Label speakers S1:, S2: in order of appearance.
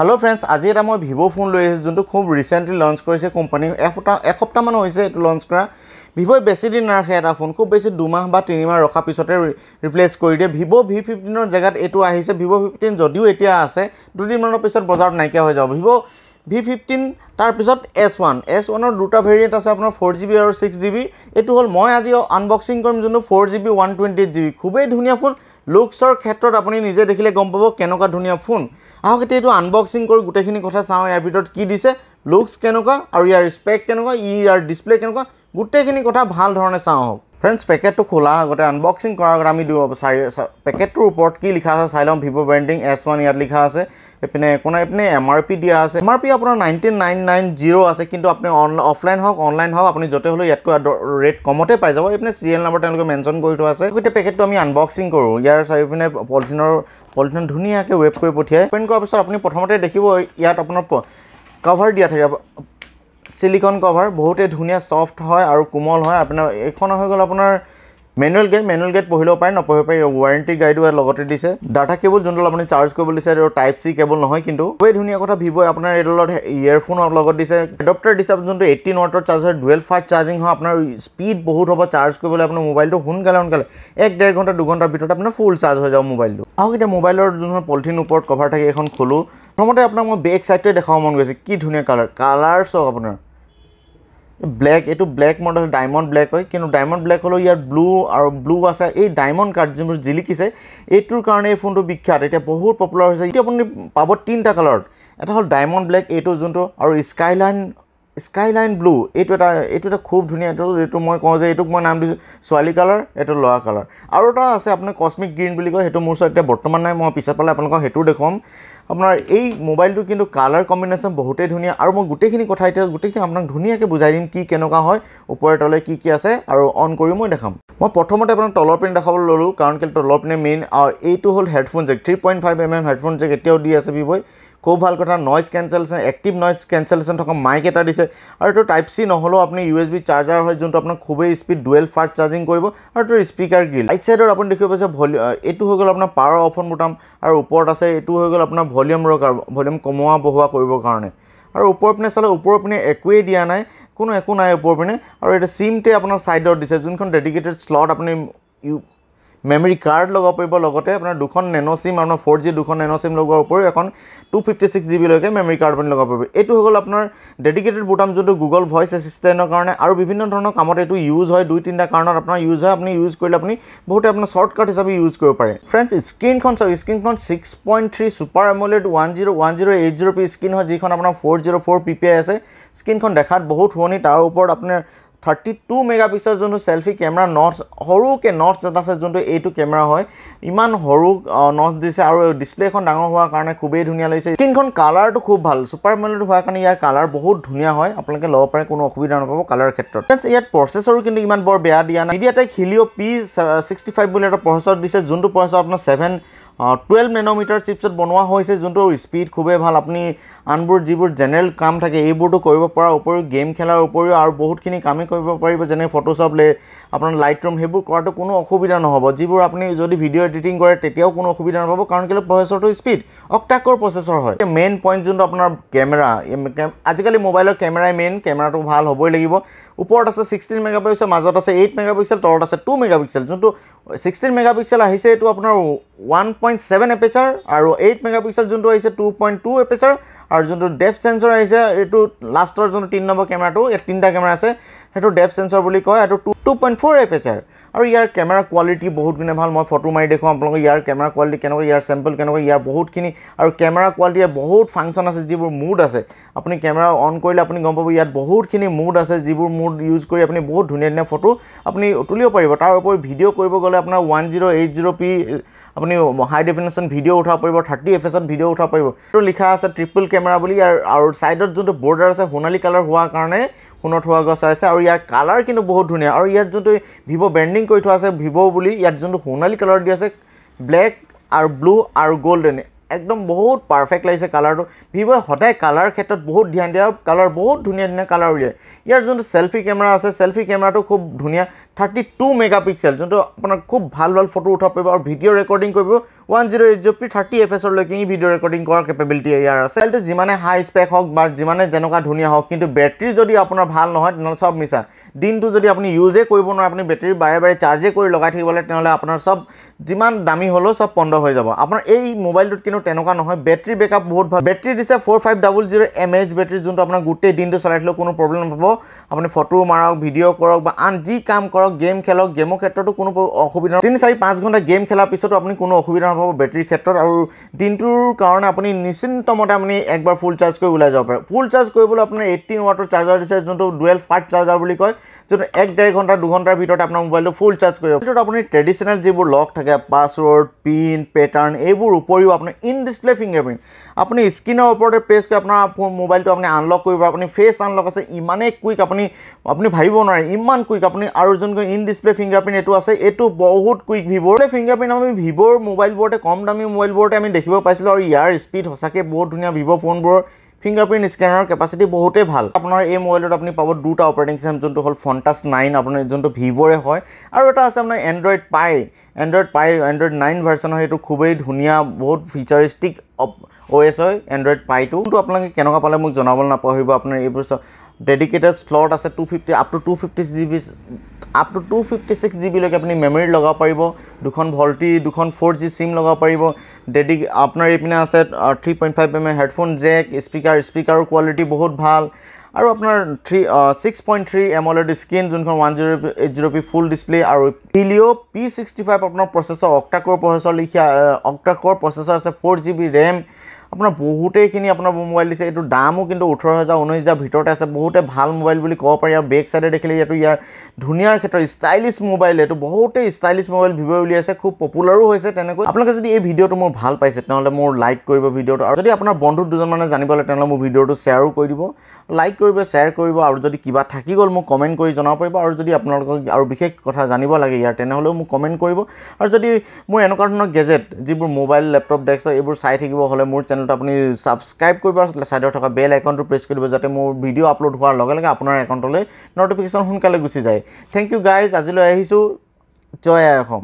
S1: Hello friends আজি এটা মই ভিভ' ফোন লৈ আহিছোঁ যোনটো খুব ৰিচেণ্টলি লঞ্চ কৰিছে কোম্পানী এসপ্তাহ এসপ্তাহমান হৈছে এইটো লঞ্চ কৰা। ভিভ'ই বেছি দিন নাৰাখে এটা ফোন খুব বেছি দুমাহ বা তিনিমাহ ৰখাৰ পিছতে ৰিপ্লেচ কৰি দিয়ে। ভিভ' ভি ফিফটিনৰ জেগাত এইটো আহিছে ভিভ' ফিফটিন যদিও এতিয়া আছে দুদিনমানৰ পিছত বজাৰত নাইকিয়া হৈ যাব। ভিভ' ভি ফিফটিন তাৰপিছত এছ ওৱান এছ ওৱানৰ দুটা ভেৰিয়েণ্ট আছে আপোনাৰ ফ'ৰ জি বি আৰু ছিক্স জি বি এইটো হ'ল মই আজি আনবক্সিং কৰিম যোনটো four G B one twenty eight G B খুবেই ধুনীয়া ফোন লুকছৰ ক্ষেত্ৰত আপুনি নিজে দেখিলে গম পাব কেনেকুৱা ধুনীয়া ফোন আহক এতিয়া এইটো আনবক্সিং কৰি গোটেইখিনি কথা চাওঁ ইয়াৰ ভিতৰত কি দিছে। লুকছ কেনেকুৱা আৰু ইয়াৰ স্পেক কেনেকুৱা ইয়াৰ ডিছপ্লে কেনেকুৱা। গোটেইখিনি কথা ভাল ধৰণে চাওঁ আহক। ফ্ৰেণ্ডছ পেকেটটো খোলা আগতে আনবক্সিং কৰাৰ আগতে আমি চাৰি পেকেটটোৰ ওপৰত কি লিখা আছে চাই ল'ম ভিভ' ব্ৰেণ্ডিং এছ ওৱান ইয়াত লিখা আছে। এইপিনে একো নাই এইপিনে এম আৰ পি দিয়া আছে। এম আৰ পি আপোনাৰ নাইনটিন নাইন নাইন জিৰ' আছে কিন্তু আপুনি অন অফলাইন হওক অনলাইন হওক আপুনি য'তে হ'লেও ইয়াতকৈ ৰেট কমতে পাই যাব। এইপিনে চিৰিয়েল নাম্বাৰ তেওঁলোকে মেনশ্যন কৰি থোৱা আছে। গোটেই পেকেটটো আমি আনবক্সিং কৰোঁ। ইয়াৰ চাৰিওপিনে পলিথিনৰ পলিথিন ধুনীয়াকৈ ৱেব কৰি পঠিয়াই। অ'পেন কৰাৰ পিছত আপুনি প্ৰথমতে দেখিব ইয়াত আপোনাৰ কভাৰ দিয়া থাকে। চিলিকন কভাৰ বহুতেই ধুনীয়া ছফ্ট হয় আৰু কোমল হয়। আপোনাৰ এইখন হৈ গ'ল আপোনাৰ মেনুৱেল গেট মেনুৱেল গেট পঢ়িব পাৰে নপঢ়িব পাৰি ৱাৰেণ্টি গাইডো লগতে দিছে। ডাটা কেবল যোনডাল আপুনি চাৰ্জ কৰিব দিছে এইটো টাইপ চি কেবল নহয় কিন্তু। খুবেই ধুনীয়া কথা ভিভ'ই আপোনাৰ এইডালত ইয়েৰফোন লগত দিছে। এডপ্টাৰ দিছে যোনটো এইটিন ৱাটৰ চাৰ্জাৰ ডুৱেল ফাষ্ট চাৰ্জিং হয় আপোনাৰ স্পীড বহুত হ'ব চাৰ্জ কৰিবলৈ আপোনাৰ মোবাইলটো সোনকালে সোনকালে এক ডেৰ ঘণ্টা দুঘণ্টাৰ ভিতৰত আপোনাৰ ফুল চাৰ্জ হৈ যাব মোবাইলটো আহক এতিয়া মোবাইলৰ যোনখন পলিথিন ওপৰত কভাৰ থাকে এইখন খোলোঁ। প্ৰথমতে আপোনাক মই বেক ছাইডটোৱে দেখাব মন গৈছে কি ধুনীয়া কালাৰ কালাৰ চাওক আপোনাৰ। ব্লেক এইটো ব্লেক মডেল ডায়মণ্ড ব্লেক হয়। কিন্তু ডায়মণ্ড ব্লেক হ'লেও ইয়াত ব্লু আৰু ব্লু আছে। এই ডায়মণ্ড কাৰ্ড যোনবোৰ জিলিকিছে এইটোৰ কাৰণে এই ফোনটো বিখ্যাত। এতিয়া বহুত পপুলাৰ হৈছে। এতিয়া আপুনি পাব তিনিটা কালাৰত এটা হ'ল ডায়মণ্ড ব্লেক এইটো যোনটো আৰু স্কাইলাইন স্কাইলাইন ব্লু এইটো এটা এইটো এটা খুব ধুনীয়া এইটো এইটো মই কওঁ যে এইটোক মই নাম দিছোঁ ছোৱালী কালাৰ এইটো ল'ৰা কালাৰ। আৰু এটা আছে আপোনাৰ কচমিক গ্ৰীণ বুলি কয় সেইটো মোৰ ওচৰত এতিয়া বৰ্তমান নাই মই পিছত পালে আপোনালোকক সেইটোও দেখুৱাম। আপোনাৰ এই মোবাইলটো কিন্তু কালাৰ কম্বিনেশ্যন বহুতেই ধুনীয়া আৰু মই গোটেইখিনি কথা এতিয়া গোটেইখিনি আপোনাক ধুনীয়াকৈ বুজাই দিম কি কেনেকুৱা হয় ওপৰে তলে কি কি আছে আৰু অন কৰি মই দেখাম। মই প্ৰথমতে আপোনাক তলৰ পিনে দেখাবলৈ ল'লোঁ কাৰণ কেলৈ তলৰ পিনে মেইন আৰু এইটো হ'ল headphone jack three point five M M headphone jack এতিয়াও দি আছে ভিভ'ই খুব ভাল কথা noise cancellation active noise cancellation থকা মাইক এটা দিছে। আৰু এইটো টাইপ চি নহ'লেও আপুনি ইউ এছ বি চাৰ্জাৰ হয় যোনটো আপোনাক খুবেই স্পীড ডুৱেল ফাষ্ট চাৰ্জিং কৰিব। আৰু এইটো স্পীকাৰ গ্ৰিল ৰাইট ছাইডত আপুনি দেখিব পাইছে ভলি এইটো হৈ গ'ল আপোনাৰ পাৱাৰ অফন বুটাম আৰু ওপৰত আছে এইটো হৈ গ'ল আপোনাৰ ভলিউম ৰকাৰ ভলিউম কমোৱা বহোৱা কৰিবৰ কাৰণে। আৰু ওপৰ পিনে চালে ওপৰৰ পিনে একোৱেই দিয়া নাই কোনো একো নাই ওপৰ পিনে। আৰু এতিয়া চিমটোৱে আপোনাৰ ছাইডত দিছে যোনখন ডেডিকেটেড শ্লট আপুনি ইউ মেমৰি কাৰ্ড লগাব পাৰিব লগতে আপোনাৰ দুখন নেন' চিম আপোনাৰ ফ'ৰ জি দুখন নেন' চিম লগোৱাৰ উপৰিও এখন টু ফিফটি ছিক্স জি বিলৈকে মেমৰি কাৰ্ড আপুনি লগাব পাৰিব। এইটো হৈ গ'ল আপোনাৰ ডেডিকেটেড বুটাম যোনটো গুগল ভইচ এছিষ্টেণ্টৰ কাৰণে আৰু বিভিন্ন ধৰণৰ কামত এইটো ইউজ হয় দুই তিনিটা কাৰণত আপোনাৰ ইউজ হয় আপুনি ইউজ কৰিলে আপুনি বহুতে আপোনাৰ শ্বৰ্টকাট হিচাপে ইউজ কৰিব পাৰে। ফ্ৰেণ্ডছ স্ক্ৰীণখন চাওক স্ক্ৰীণখন six point three super AMOLED one zero' one zero' eight zero' P screen হয় যিখন আপোনাৰ four zero' four P P I আছে। স্ক্ৰীণখন দেখাত বহুত শুৱনি তাৰ ওপৰত আপোনাৰ থাৰ্টি টু মেগা পিক্সেল যোনটো চেল্ফি কেমেৰা নটছ সৰুকৈ নটছ এটা আছে যোনটো এইটো কেমেৰা হয় ইমান সৰু নটছ দিছে আৰু ডিছপ্লেখন ডাঙৰ হোৱাৰ কাৰণে খুবেই ধুনীয়া লাগিছে। স্ক্ৰীণখন কালাৰটো খুব ভাল ছুপাৰ মেলেড হোৱাৰ কাৰণে ইয়াৰ কালাৰ বহুত ধুনীয়া হয় আপোনালোকে ল'ব পাৰে কোনো অসুবিধা নাপাব কালাৰৰ ক্ষেত্ৰত। ফ্ৰেণ্ডছ ইয়াত প্ৰচেছৰো কিন্তু ইমান বৰ বেয়া দিয়া নাই। MediaTek Helio' P sixty five বুলি এটা প্ৰচেছৰ দিছে যোনটো প্ৰচেছৰ আপোনাৰ ছেভেন টুৱেল্ভ নেন'মিটাৰ চিপছত বনোৱা হৈছে যোনটো স্পীড খুবেই ভাল। আপুনি আনবোৰ যিবোৰ জেনেৰেল কাম থাকে এইবোৰতো কৰিব পৰাৰ উপৰিও গেম খেলাৰ উপৰিও আৰু বহুতখিনি কামেই কৰিব পাৰিব যেনে ফটোশ্বপ লে আপোনাৰ লাইট ৰুম সেইবোৰ কৰাটো কোনো অসুবিধা নহ'ব। যিবোৰ আপুনি যদি ভিডিঅ' এডিটিং কৰে তেতিয়াও কোনো অসুবিধা নাপাব কাৰণ কেলৈ প্ৰচেছৰটো স্পীড অক্টাকৰ প্ৰচেছৰ হয়। মেইন পইণ্ট যোনটো আপোনাৰ কেমেৰা আজিকালি মোবাইলৰ কেমেৰাই মেইন কেমেৰাটো ভাল হ'বই লাগিব। ওপৰত আছে ছিক্সটিন মেগা পিক্সেল মাজত আছে এইট মেগা পিক্সেল তলত আছে টু মেগা পিক্সেল যোনটো ছিক্সটিন মেগা পিক্সেল আহিছে এইটো আপোনাৰ ওৱান পইণ্ট ছেভেন এপেচাৰ আৰু এইট মেগা পিক্সেল যোনটো আহিছে টু পইণ্ট টু এপেচাৰ আৰু যোনটো ডেফ চেঞ্চৰ আহিছে এইটো লাষ্টৰ যোনটো তিনি নম্বৰ কেমেৰাটো ইয়াত তিনিটা কেমেৰা আছে সেইটো ডেফ চেঞ্চৰ বুলি কয় এইটো two two point four aperture আৰু ইয়াৰ কেমেৰা কোৱালিটি বহুত গুণে ভাল মই ফটো মাৰি দেখুৱাম আপোনালোকক ইয়াৰ কেমেৰা কোৱালিটি কেনেকুৱা ইয়াৰ চেম্পল কেনেকুৱা ইয়াৰ বহুতখিনি আৰু কেমেৰা কোৱালিটি ইয়াত বহুত ফাংচন আছে যিবোৰ মুড আছে। আপুনি কেমেৰা অন কৰিলে আপুনি গম পাব ইয়াত বহুতখিনি মুড আছে যিবোৰ মুড ইউজ কৰি আপুনি বহুত ধুনীয়া ধুনীয়া ফটো আপুনি তুলিব পাৰিব। তাৰ উপৰি ভিডিঅ' কৰিব গ'লে আপোনাৰ one zero' eight zero' P আপুনি হাই ডেফিনেশ্যন ভিডিঅ' উঠাব পাৰিব থাৰ্টি এফ এছত ভিডিঅ' উঠাব পাৰিব। এইটো লিখা আছে ট্ৰিপল কেমেৰা বুলি আৰু আৰু ছাইডত যোনটো বৰ্ডাৰ আছে সোণালী কালাৰ হোৱাৰ কাৰণে সোণত হোৱা গছ আছে আৰু ইয়াৰ কালাৰ কিন্তু বহুত ধুনীয়া। আৰু ইয়াত যোনটো ভিভ' ব্ৰেণ্ডিং কৰি থোৱা আছে ভিভ' বুলি ইয়াত যোনটো সোণালী কালাৰ দি আছে ব্লেক আৰু ব্লু আৰু গল্ডেন একদম বহুত পাৰফেক্ট লাগিছে কালাৰটো ভিভ'ই সদায় কালাৰ ক্ষেত্ৰত বহুত ধ্যান দিয়ে আৰু কালাৰ বহুত ধুনীয়া ধুনীয়া কালাৰ উলিয়ায়। ইয়াৰ যোনটো চেল্ফি কেমেৰা আছে চেল্ফি কেমেৰাটো খুব ধুনীয়া। থাৰ্টি টু মেগা পিক্সেল যোনটো আপোনাৰ খুব ভাল ভাল ফটো উঠাব পাৰিব আৰু ভিডিঅ' ৰেকৰ্ডিং কৰিব। One zero' eight zero' P thirty F এছৰলৈকে ই ভিডিঅ' ৰেকৰ্ডিং কৰাৰ কেপেবিলিটি ইয়াৰ আছে। এইটো যিমানে হাই স্পেক হওক বা যিমানে যেনেকুৱা ধুনীয়া হওক কিন্তু বেটেৰী যদি আপোনাৰ ভাল নহয় তেনেহ'লে চব মিছা। দিনটো যদি আপুনি ইউজে কৰিব নোৱাৰে আপুনি বেটেৰী বাৰে বাৰে চাৰ্জে কৰি লগাই থাকিব লাগে তেনেহ'লে আপোনাৰ চব যিমান দামী হ'লেও চব বন্ধ হৈ যাব। আপোনাৰ এই মোবাইলটোত কিন্তু তেনেকুৱা নহয়। বেটেৰী বেকআপ বহুত ভাল। বেটেৰী দিছে four five double zero' M H battery যোনটো আপোনাৰ গোটেই দিনটো চলাই থ'লেও কোনো প্ৰব্লেম নাপাব। আপুনি ফটো মাৰক ভিডিঅ' কৰক বা আন যি কাম কৰক গেম খেলক গেমৰ ক্ষেত্ৰতো কোনো অসুবিধা তিনি চাৰি পাঁচ ঘণ্টা গেম খেলাৰ পিছতো আপুনি কোনো অসুবিধা নাপাব বেটেৰীৰ ক্ষেত্ৰত আৰু দিনটোৰ কাৰণে আপুনি নিশ্চিন্তমতে আপুনি একবাৰ ফুল চাৰ্জ কৰি ওলাই যাব পাৰে। ফুল চাৰ্জ কৰিবলৈ আপোনাৰ এইটিন ৱাটৰ চাৰ্জাৰ দিছে যোনটো ডুৱেল ফাৰ্ট চাৰ্জাৰ বুলি কয় যোনটো এক ডেৰ ঘণ্টা দুঘণ্টাৰ ভিতৰত আপোনাৰ মোবাইলটো ফুল চাৰ্জ কৰিব। আপুনি ট্ৰেডিশ্যনেল যিবোৰ লক থাকে পাছৱৰ্ড পিন পেটাৰ্ণ এইবোৰ উপৰিও আপোনাৰ ইন ডিছপ্লে ফিংগাৰপ্ৰিণ্ট আপুনি স্ক্ৰীনৰ ওপৰতে প্ৰেছ কৰি আপোনাৰ মোবাইলটো আপুনি আনলক কৰিব আপুনি ফেচ আনলক আছে ইমানেই কুইক আপুনি আপুনি ভাবিব নোৱাৰে ইমান কুইক আপুনি আৰু যোনকৈ ইন ডিছপ্লে ফিংগাৰপ্ৰিণ্ট এইটো আছে এইটো বহুত কুইক ভিভ'ৰ ফিংগাৰপ্ৰিণ্ট আমি ভিভ'ৰ মোবাইলবোৰতে কম দামী মোবাইলবোৰতে আমি দেখিব পাইছিলোঁ আৰু ইয়াৰ স্পীড সঁচাকৈ বহুত ধুনীয়া ভিভ' ফোনবোৰৰ ফিংগাৰপ্ৰিণ্ট স্কেনাৰৰ কেপাচিটি বহুতেই ভাল। আপোনাৰ এই মোবাইলটোত আপুনি পাব দুটা অপাৰেটিং চিষ্টেম যোনটো হ'ল ফণ্টাছ নাইন আপোনাৰ যোনটো ভিভ'ৰে হয় আৰু এটা আছে আপোনাৰ এণ্ড্ৰইড পাই এণ্ড্ৰইড পাই এণ্ড্ৰইড নাইন ভাৰ্চনৰ সেইটো খুবেই ধুনীয়া বহুত ফিচাৰিষ্টিক অ' এছ হয় এণ্ড্ৰইড পাইটো কিন্তু আপোনালোকে কেনেকুৱা পালে মোক জনাবলৈ নাপাহৰিব আপোনাৰ এইবোৰ ডেডিকেটেড শ্লট আছে two fifty up to two fifty G B up to two fifty six G বিলৈকে আপুনি মেমৰি লগাব পাৰিব দুখন ভল্টি দুখন ফ'ৰ জি চিম লগাব পাৰিব। ডেডি আপোনাৰ এইপিনে আছে three point five M A headphone jack speaker স্পীকাৰৰ quality বহুত ভাল। আৰু আপোনাৰ three six point three AMOLED screen যোনখন one zero' eight zero' P full display আৰু হিলিঅ' পি ছিক্সটি ফাইভ আপোনাৰ প্ৰচেছৰ অক্টাকৰ প্ৰচেছৰ লিখীয়া অক্টাকৰ প্ৰচেছৰ আছে four G B RAM আপোনাৰ বহুতেইখিনি আপোনাৰ মোবাইল দিছে। এইটো দামো কিন্তু ওঠৰ হাজাৰ ঊনৈছ হাজাৰ ভিতৰতে আছে। বহুতে ভাল মোবাইল বুলি ক'ব পাৰি। আৰু বেক চাইডে দেখিলে ইয়াতো ইয়াৰ ধুনীয়াৰ ক্ষেত্ৰত ষ্টাইলিছ মোবাইল এইটো বহুতেই ষ্টাইলিছ মোবাইল ভিভ' উলিয়াইছে। খুব পপুলাৰো হৈছে তেনেকৈ। আপোনালোকে যদি এই ভিডিঅ'টো মোৰ ভাল পাইছে তেনেহ'লে মোৰ লাইক কৰিব ভিডিঅ'টো। আৰু যদি আপোনাৰ বন্ধু দুজনমানে জানিব লাগে তেনেহ'লে মোৰ ভিডিঅ'টো শ্বেয়াৰো কৰি দিব। লাইক কৰিব শ্বেয়াৰ কৰিব। আৰু যদি কিবা থাকি গ'ল মোক কমেণ্ট কৰি জনাব পাৰিব। আৰু যদি আপোনালোকক আৰু বিশেষ কথা জানিব লাগে ইয়াৰ তেনেহ'লেও মোক কমেণ্ট কৰিব। আৰু যদি মোৰ এনেকুৱা ধৰণৰ গেজেট যিবোৰ মোবাইল লেপটপ ডেস্কটপ এইবোৰ চাই থাকিব হ'লে মোৰ চেনেলটো আপুনি ছাবস্ক্ৰাইব কৰিব ছাইডত থকা বেল আইকনটো প্ৰেছ কৰিব যাতে মোৰ ভিডিঅ' আপলোড হোৱাৰ লগে লগে আপোনাৰ একাউণ্টলৈ ন'টিফিকেশ্যন সোনকালে গুচি যায়। থেংক ইউ গাইজ আজিলৈ আহিছোঁ। জয় আই অসম।